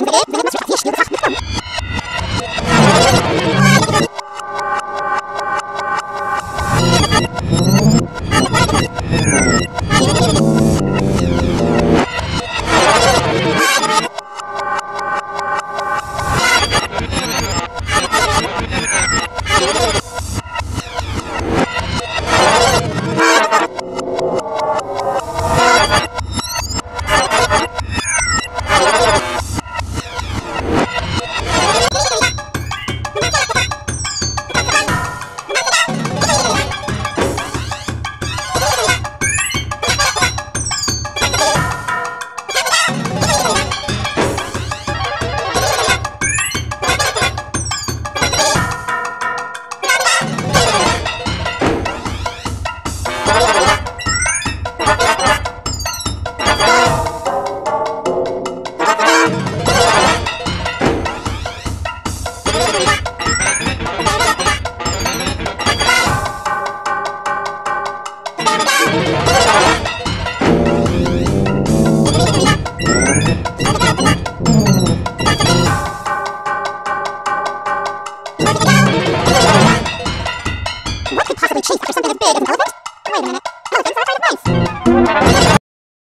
andere, wenn man so vier Schnurrkracht Oh.